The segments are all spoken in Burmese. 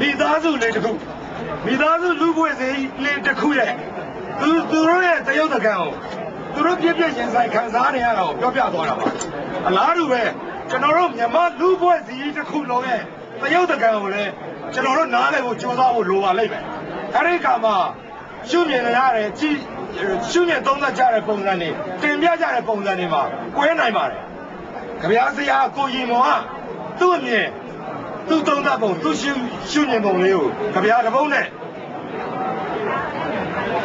မိသားစုလေးတစ်ခုမိသားစုလူ့ဘဝစီလေးတစ်ခုရဲ့သူသူတို့ရဲ့တရုတ်တကံကိုသူတို့ပြည့်ပြည့်ရင်ဆိုင်ခံစားနေရတာကိုပြောပြသွားတာပါအလားတူပဲကျွန်တော်တို့မြန်မာလူ့ဘဝစီတစ်ခုလုံးရဲ့တရုတ်တကံကိုလည်းကျွန်တော်တို့နားလည်ဖို့ကြိုးစားဖို့လိုပါလိမ့်မယ်အဲဒီအခါမှာရှုမြင်နေရတယ်ကြည့်ရှုမြင်သုံးသပ်ကြတဲ့ပုံစံတွေတင်ပြကြတဲ့ပုံစံတွေမှာကွဲနိုင်ပါတယ်ကြဗျာဆရာကိုရင်မောကသူ့အမြင် သူ့သုံးသပ်ပုံသူ့ရှုရှုမြင်ပုံလေးကိုကြဗျာတစ်ပုံးနဲ့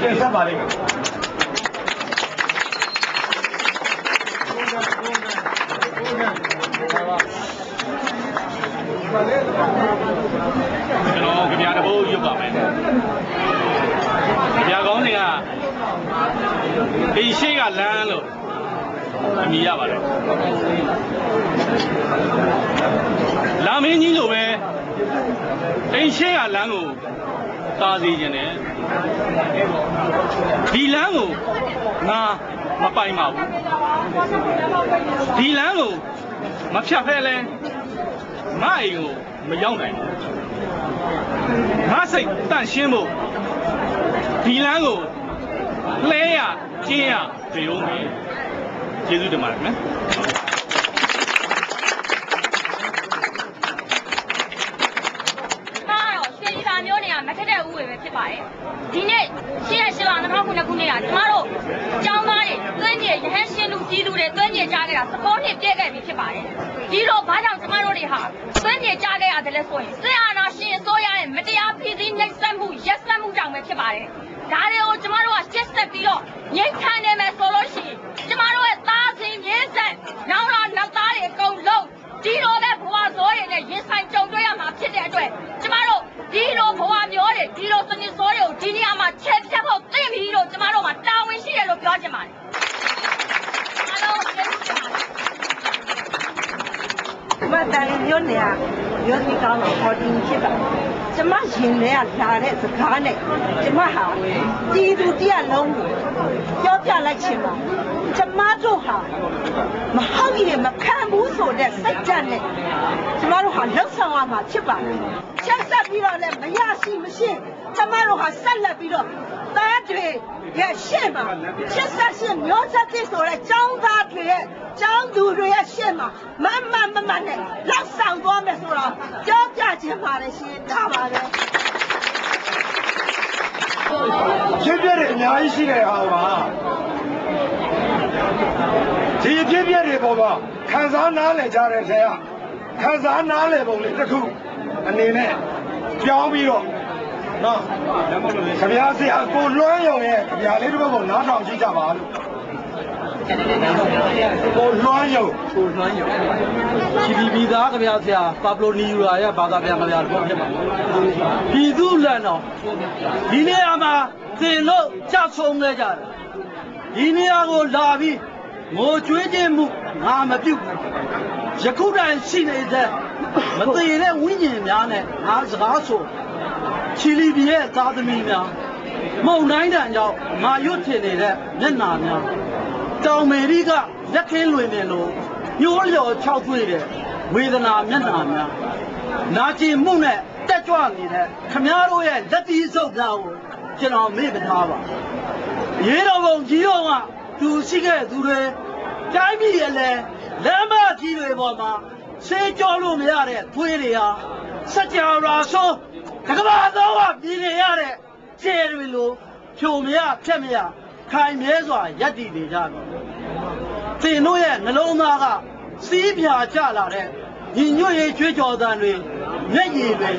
တင်ဆက်ပါလိမ့်မယ်ကျွန်တော်ကြပြတဘိုးရုပ်ပါမယ်ကြပြကောင်းစဉ်ကဒီရှိကလမ်းလို့ အမည်ရပါတယ်လာမင်းကြီးလိုပဲအိမ်ရှိကလမ်းကိုတာစီခြင်းနဲ့ဒီလမ်းကိုငါမပိုင်ပါဘူးဒီလမ်းကိုမဖြတ်ဖဲလဲငါအိမ်ကိုမရောက်နိုင်ဘူးငါစိတ်တန့်ရှင်းဖို့ဒီလမ်းကိုလှဲရကျင်းရပြေဦးမယ် ကျေးဇူးတင်ပါတယ်နော်မှားတော့ရွှေပြည်သာမျိုးနေကမထက်တဲ့ဥဝေပဲဖြစ်ပါတယ်ဒီနေ့ရှေ့ရရှေ့လာ2009ခုနှစ်ကကျမတို့ကျောင်းသားတွေသွင်းပြေရဟန်းရှင်လူကြီးလူတွေသွင်းပြေကြားခဲ့တာသဘောနှစ်ပြည့်ခဲ့ပြီဖြစ်ပါတယ်ဒီလိုဘာကြောင့်ကျမတို့တွေဟာသွင်းပြေကြားခဲ့ရတယ်လဲဆိုရင်စစ်အာဏာရှင်အစိုးရရဲ့မတရားဖိစီးနှိပ်စက်မှုရက်စက်မှုကြောင့်ပဲဖြစ်ပါတယ်ဒါတွေကိုကျမတို့ကရှစ်ဆက်ပြီးတော့ငြိမ်းချမ်းနေမယ်ဆိုလို့ရှိရင်ကျမတို့ရဲ့သားစဉ်ရင်းဆက်နောက်လာနောက်သားတွေအကုန်လုံးဒီလိုပဲဘဝဇောတွေနဲ့ရင်ဆိုင်ကြုံတွေ့ရမှာဖြစ်တဲ့အတွက်ကျမတို့ဒီလိုဘဝမျိုးတွေဒီလိုစနစ်စောတွေကိုဒီနေရာမှာချက်ဖြတ်ဖို့သိပြီလို့ကျမတို့မှာတာဝန်ရှိတယ်လို့ပြောချင်ပါတယ်အားလုံးကျေးဇူးတင်ပါတယ် မတန်မျိုးနေရ မျိုးစီကောင်းတော့ဟောတင်ဖြစ်ပါကျမရှင်ထဲကလာတဲ့စကားနဲ့ကျမဟာပြည်သူတရားလုံးကိုပြောပြလိုက်ချင်ပါကျမတို့ဟာမဟုတ်ရင်မခံဘူးဆိုတဲ့စိတ်ဓာတ်နဲ့ကျမတို့ဟာလှုပ်ဆောင်ရမှာဖြစ်ပါတယ်ချက်ဆက်ပြီးတော့လည်းမရရှိမရှိကျမတို့ဟာဆက်လက်ပြီးတော့သားတွေရဲ့ရှေ့မှာချစ်ဆက်ရှင်မျိုးဆက်သစ်ဆိုတဲ့ចောင်းသားတွေရဲ့ចောင်းသူတွေရဲ့ရှေ့မှာမမ မမနဲ့လောက်ဆောင်သွားမယ်ဆိုတော့ပြောပြချင်ပါတယ်ရှင်ဒါပါပဲဖြစ်ပြတယ်အများကြီးရှိတဲ့ဟာပါဒီအဖြစ်ပြတွေပေါ်မှာခံစားနားလည်ကြတဲ့ဆရာခံစားနားလည်ပုံလေးတစ်ခုအနေနဲ့ပြောင်းပြီးတော့နော်ခဗျာဆရာကိုလွှမ်းရုံရဲ့ခဗျာလေးတစ်ပုဒ်ကိုနားထောင်ကြည့်ကြပါလို့ ကိုလွှမ်းရုံကိုလွှမ်းရုံချီပီပီသားကြပြဆရာပါပလိုနီယူရာရဲ့ဘာသာပြန်ကြပြတော့ဖြစ်ပါပြည်သူလန်တော်ဒီနေရာမှာသင်တို့ကြောက်ဆုံးနေကြတယ်ဒီနေရာကိုလာပြီးငိုကြွေးခြင်းမှုငါမပြုတ်ယခုတိုင်ရှိနေတဲ့မသေးတဲ့ဝိညာဉ်များနဲ့ငါစကားဆိုချီလီပြည်ရဲ့သားသမီးများမုံတိုင်းတန်ကြောင့်ငါရွတ်ထင်နေတဲ့မျက်နာများ တောင်မေရီကလက်ခင်းလွင်နေလို့ညှိုးလျော်၆သွေးတဲ့ဝေဒနာမျက်နှာများနာကျင်မှုနဲ့တက်ကြွနေတဲ့ခမားတို့ရဲ့လက်တီးစုပ်သားကိုကျွန်တော်မေ့ပထားပါရေတော်ဘုံကြီးတော်ကသူရှိခဲ့သူတွေတိုင်းပြည်ရဲ့လဲလမ်းမကြီးတွေပေါ်မှာဆေးကြောလို့မရတဲ့သွေးတွေဟာစัจ java ရာဆိုတကဘာတော့ကပြည်နေရတဲ့ခြေတွေလိုဖြိုမရဖြက်မရ ခိုင်မြဲစွာရပ်တည်နေကြတယ်သင်တို့ရဲ့နှလုံးသားကစီးပြာကျလာတဲ့ညီညွတ်ရေးကြွေးကြော်သံတွေမျက်ရည်တွေ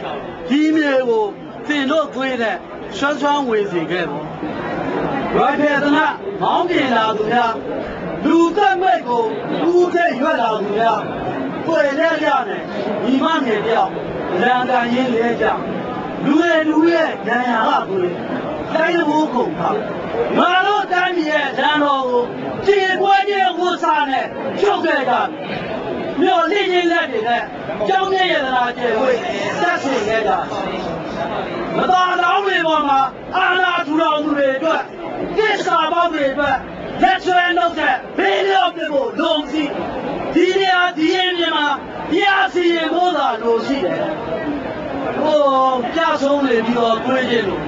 ဒီမြေကိုသင်တို့သွေးတဲ့ဆွမ်းဆွမ်းဝေစီခဲ့ပါရိုက်ဖယ်သနာမောင်းပြင်လာသူများလူသက်မဲ့ကိုဦးထက်ရွက်လာသူများကိုယ်နဲ့ရနဲ့ညီမငယ်တယောက်လန်ကန်ရင်းလဲကြလူရဲ့လူရဲ့ဉာဏ်ရကကိုယ်တိုင်းလို့ကုန်ပါငါ တို့တိုင်းပြည်ရဲ့ဓာန်တော်ကိုခြေကွဲခြင်းဝတ်စားနဲ့ချုပ်ခဲ့ကြမြို့လိမ့်ရင်းလက်တွေနဲ့ကြောင်းမြရဲ့သနာကျေဝေးတက်ဆင်ခဲ့ကြမတော်တော်တွေပေါ်မှာအာနာထူတော်သူတွေအတွက်ကိစ္စပေါင်းတွေအတွက်လက်ဆွဲနှုတ်တဲ့ဘေးလျော့ပြဖို့လုံစီဒီနေရာဒီရင်မြန်မာပြာစီရင်ဖို့သာလိုရှိတယ်ဟိုဆုံးနေပြီးတော့တွေးကြည့်လို့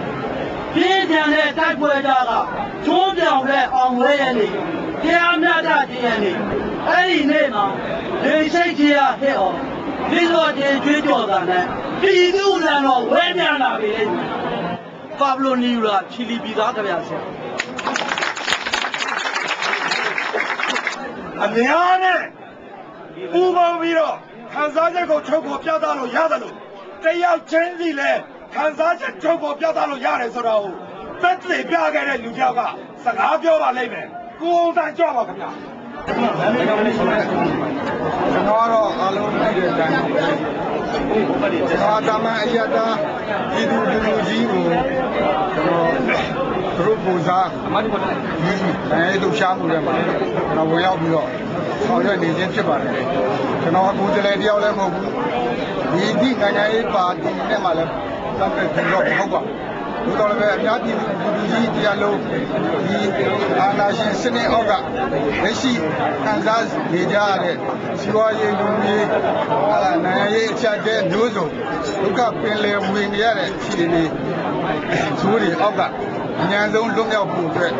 ပြင်းထန်တဲ့တိုက်ပွဲကြကချိုးပြောင်တဲ့အောင်ဝဲရနေတရားမျှတခြင်းရနေအဲ့ဒီနေ့မှာလေစိတ်ကြီးရဟဲ့အောင်ဒီလိုချင်းကြွေးကြော်တာနဲ့ပြည်သူလန်တော်ဝဲမြန်လာပြီပါဘလိုနီယူလာချီလီပြည်သားကြပါဆရာအများနဲ့ပူပေါင်းပြီးတော့ခံစားချက်ကိုချုပ်ပေါ်ပြသလို့ရတယ်လို့တယောက်ချင်းစီလည်း ခံစားချက်ချုပ်ပေါ်ပြသလို့ရတယ်ဆိုတော့သက်သေပြခဲ့တဲ့လူတစ်ယောက်ကစကားပြောပါလိမ့်မယ်ကိုအောင်တန်ကြွပါခင်ဗျာကျွန်တော်ကတော့အားလုံးသိတဲ့အတိုင်းကျွန်တော်တာမန်အရတာဒီလူဒီလူကြီးကိုကျွန်တော်သူတို့ပုံစားအမှန်တကယ်အဲတို့ရှားမှုတွေမှာကျွန်တော်ဝင်ရောက်ပြီးတော့ဆောင်ရွက်နေခြင်းဖြစ်ပါတယ်ကျွန်တော်ကိုယ်တည်းတယောက်လည်းမဟုတ်ဘူးဒီဒီနိုင်ငံရေးပါတီနဲ့မှလည်း တက်တဲ့ကျွန်တော်ဟုတ်ပါဘူးတော်လည်းပဲအများပြည်သူလူကြီးတရားလုံးဒီအာဏာရှင်စနစ်အောက်ကလက်ရှိခံစားနေကြရတဲ့စီးပွားရေးလူကြီးဟာလာနိုင်ငံရေးအချက်အကျမျိုးစုံဒုက္ခပင်လယ်ဝင်နေရတဲ့အခြေအနေဇိုးတွေအောက်ကအញ្ញံဆုံးလွတ်မြောက်ဖို့အတွက်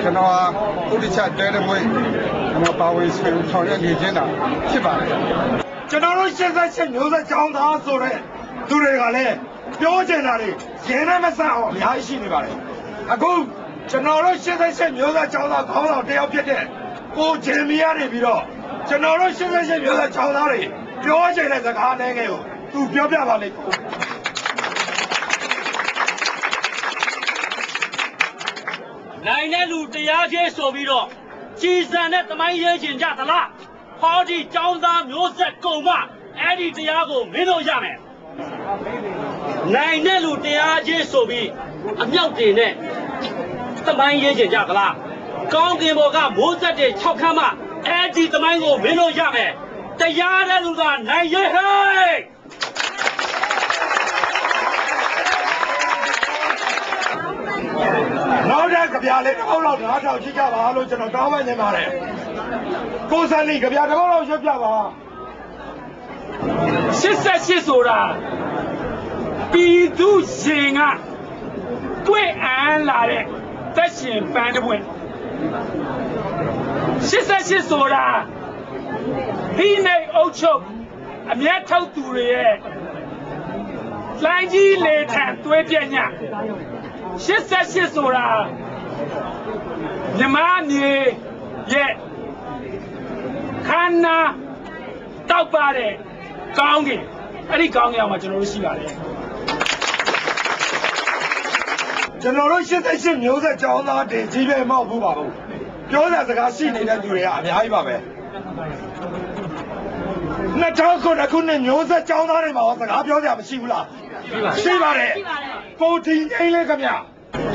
ကျွန်တော်ဟာဥဒိချတဲတဲ့ဘွေကျွန်တော်ပါဝင်ဆောင်ရွက်နေခြင်းတာဖြစ်ပါတယ်ကျွန်တော်တို့88မျိုးဆက်ကြောင်းသားဆိုတဲ့သူတွေကလည်း ပြောချင်တာတွေရင်းနဲ့မဆန့်အောင်အများကြီးရှိနေပါတယ်အခုကျွန်တော်တို့88မျိုးဆက်ကြောင်းသားခေါင်းဆောင်တယောက်ဖြစ်တဲ့ကိုဂျင်မီယာနေပြီးတော့ကျွန်တော်တို့88မျိုးဆက်ကြောင်းသားတွေပြောချင်တဲ့စကားနဲ့ငယ်ကိုသူပြောပြပါလိမ့်မယ်နိုင်တဲ့လူတရားချင်းဆိုပြီးတော့ကြည်စံတဲ့တမိုင်းရဲချင်ကြသလားဟောဒီចောင်းသားမျိုးဆက်ကုံမအဲ့ဒီတရားကိုမင်းတို့ရမယ် နိုင်တဲ့လူတရားချင်းဆိုပြီးအမြောက်တင်တဲ့တမိုင်းရဲချင်ကြသလားကောင်းကင်ဘော်ကမိုးဆက်တဲ့၆ခမ်းမအဲ့ဒီတမိုင်းကိုမင်းတို့ရမယ်တရားတဲ့လူကနိုင်ရဲဟဲ့နောက်တဲ့ကြပြလေးတစ်ခေါက်လောက်နားထောင်ကြည့်ကြပါလို့ကျွန်တော်တောင်းပန်နေပါတယ်ကိုစံလေးကြပြတစ်ခေါက်လောက်ရွတ်ပြပါ88ဆိုတာ ပြည်သူရှင်ကတွေ့အံလာတဲ့သက်ရှင်ပန်းတစ်ပွင့်88ဆိုတာဒီနေ့အုပ်ချုပ်အမျက်ထုတ်သူတွေရဲ့လိုင်းကြီးလေထံသွေးပြက်ည88ဆိုတာမြမမြေရဲ့ခန္ဓာတောက်ပါတဲ့ကောင်းကင်အဲ့ဒီကောင်းကင်အောင်မှာကျွန်တော်တို့ရှိပါတယ် ကျွန်တော်တို့88မျိုးဆက်ကြောင်းသားတင်ကြီးပဲမဟုတ်ဘူးပါဘူးပြောတဲ့စကားရှိနေတဲ့သူတွေကအများကြီးပါပဲ2009ခုနှစ်မျိုးဆက်ကြောင်းသားတွေမှာရောစကားပြောကြမရှိဘူးလားရှိပါတယ်ကိုတင်ချင်းလေးခင်ဗျ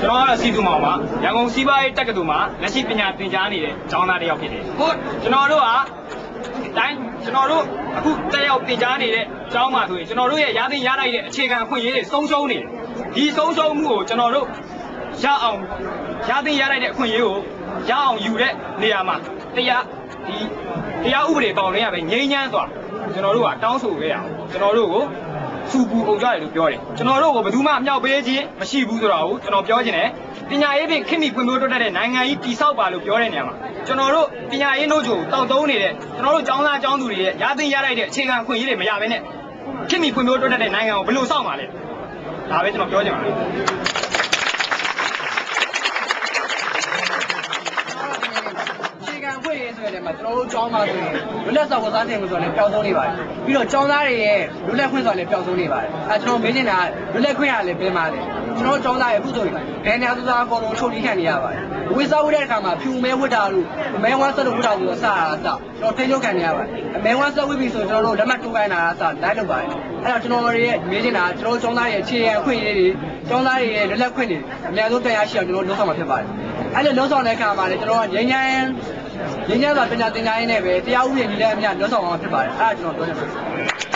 ကျွန်တော်ကတော့စီသူမောင်ပါရန်ကုန်စီးပွားရေးတက္ကသိုလ်မှာလက်ရှိပညာသင်ကြားနေတဲ့ကျောင်းသားတစ်ယောက်ဖြစ်တယ်ဟုတ်ကျွန်တော်တို့ကတိုင်းကျွန်တော်တို့အခုတက်ရောက်သင်ကြားနေတဲ့ကျောင်းမှာဆိုရင်ကျွန်တော်တို့ရဲ့ရာသင်ရလိုက်တဲ့အခြေခံအခွင့်အရေးတွေဆုံးရှုံးနေတယ် ဒီဆုံးရှုံးမှုကိုကျွန်တော်တို့ရအောင်ရာသင်ရလိုက်တဲ့အခွင့်အရေးကိုရအောင်ယူတဲ့နေရာမှာတရားဒီတရားဥပဒေပေါင်းလဲရပဲငြိမ်းချမ်းစွာကျွန်တော်တို့ကတောင်းဆိုခဲ့ရအောင်ကျွန်တော်တို့ကိုစူပူအောင်ကြတယ်လို့ပြောတယ်ကျွန်တော်တို့ကဘယ်သူမှအမြောက်ပေးခြင်းမရှိဘူးဆိုတော့ကျွန်တော်ပြောချင်တယ်ပညာရေးဖြင့်ခင်မီဖွံ့ဖြိုးတိုးတက်တဲ့နိုင်ငံကြီးတည်ဆောက်ပါလို့ပြောတဲ့နေရာမှာကျွန်တော်တို့ပညာရေးနှုတ်ချိုတောက်သုံးနေတဲ့ကျွန်တော်တို့ကျောင်းသားကျောင်းသူတွေရဲ့ရာသင်ရလိုက်တဲ့အခြေခံအခွင့်အရေးတွေမရဘဲနဲ့ခင်မီဖွံ့ဖြိုးတိုးတက်တဲ့နိုင်ငံကိုဘယ်လိုစောင့်မှာလဲ ဒါပဲကျွန်တော်ပြောချင်ပါတယ်အခြေခံဖွင့်ရေးဆိုတဲ့နေရာမှာကျွန်တော်တို့ကျောင်းသားဆိုရင်လွတ်လပ်စွာဝစားတင်မှုဆိုလည်းပျောက်ဆုံးနေပါတယ်ပြီးတော့ကျောင်းသားတွေရဲ့လွတ်လပ်ခွင့်ဆိုလည်းပျောက်ဆုံးနေပါတယ်အဲကျွန်တော်မေးနေတာလွတ်လပ်ခွင့်ရလည်းပြင်ပါတယ်ကျွန်တော်ကျောင်းသားရဲ့အခုဆိုရင်ဘယ်နေရာသူသားအကုန်လုံးချုပ်တီးခံနေရပါတယ် ဝိစားဝတ်တဲ့အခါမှာဖြူမဲဝတ်တာလို့မဲဝမ်းဆက်လို့ဝတ်တာလို့စတာအစကျွန်တော်ထိန်းချုပ်ခံနေရပါတယ်မဲဝမ်းဆက်ဝတ်ပြီဆိုကျွန်တော်တို့လက်မှတ်ထိုးခိုင်းတာအစလိုက်လုပ်ပါတယ်အဲ့တော့ကျွန်တော်တို့ရဲ့မေးနေတာကျွန်တော်ကျောင်းသားရဲ့အခြေခံအခွင့်အရေးတွေကျောင်းသားတွေရဲ့လွတ်လပ်ခွင့်တွေအများဆုံးတရားရှိအောင်ကျွန်တော်တို့လုပ်ဆောင်မှာဖြစ်ပါတယ်အဲ့လိုလုပ်ဆောင်တဲ့အခါမှာလည်းကျွန်တော်ကငြိမ်းချမ်းငင်းကြစွာပညာသင်ကြားရင်းနဲ့ပဲတရားဥပဒေကြီးတဲ့အမြတ်လွတ်ဆောင်အောင်ဖြစ်ပါတယ်အဲ့ဒါကျွန်တော်ပြောချင်ပါတယ်